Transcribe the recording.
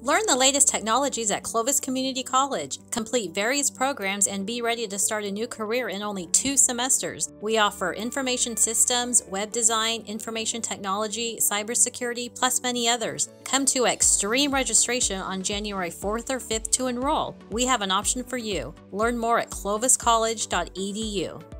Learn the latest technologies at Clovis Community College. Complete various programs and be ready to start a new career in only two semesters. We offer information systems, web design, information technology, cybersecurity, plus many others. Come to Extreme registration on January 4th or 5th to enroll. We have an option for you. Learn more at cloviscollege.edu.